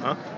Huh?